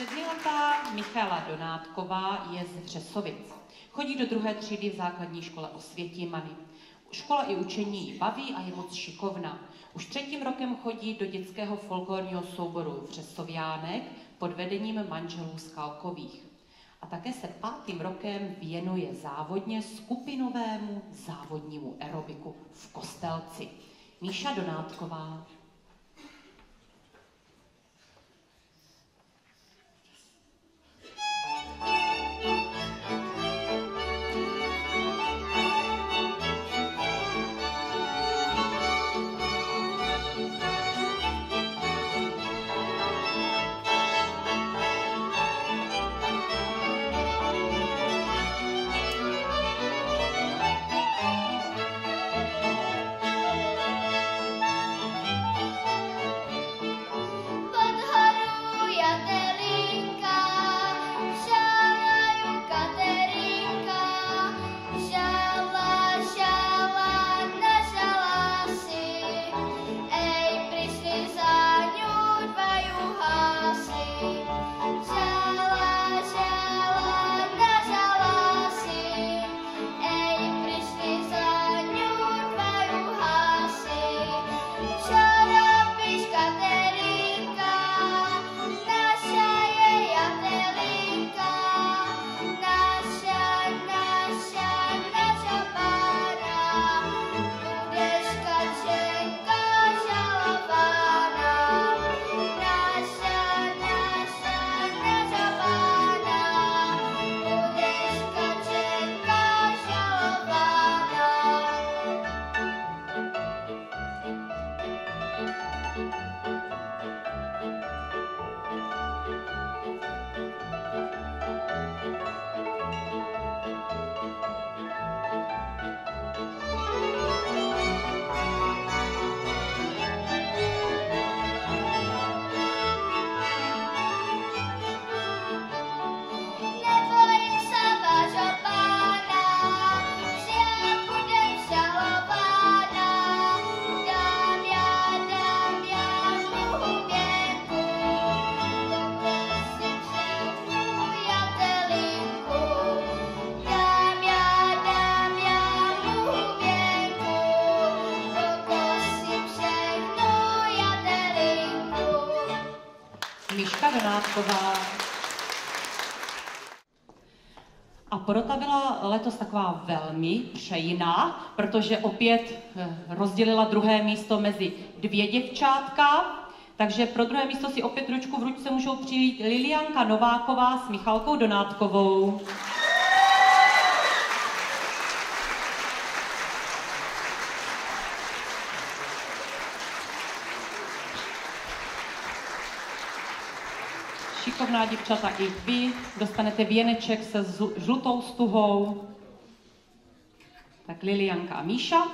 Sedmiletá Michala Donátková je z Vřesovic. Chodí do druhé třídy v základní škole Osvětimany. Škola i učení ji baví a je moc šikovná. Už třetím rokem chodí do dětského folklorního souboru Vřesoviánek pod vedením manželů Skalkových. A také se pátým rokem věnuje závodně skupinovému závodnímu aerobiku v Kostelci. Míša Donátková. Miška Donátková. A porota byla letos taková velmi přejiná, protože opět eh, rozdělila druhé místo mezi dvě děvčátka, takže pro druhé místo si opět ručku v ručce můžou přijít Lilianka Nováková s Michalkou Donátkovou. Šikovná děvčata i vy dostanete věneček se žlutou stuhou. Tak Lilianka a Míša.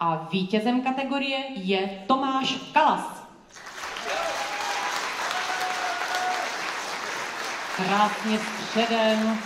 A vítězem kategorie je Tomáš Kalas. Krásně středem,